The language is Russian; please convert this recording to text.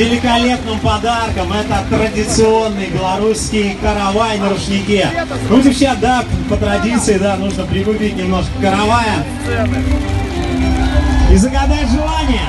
великолепным подарком. Это традиционный белорусский каравай на рушнике. Ну, девчат, да, по традиции, да, нужно прикупить немножко каравая. И загадать желание.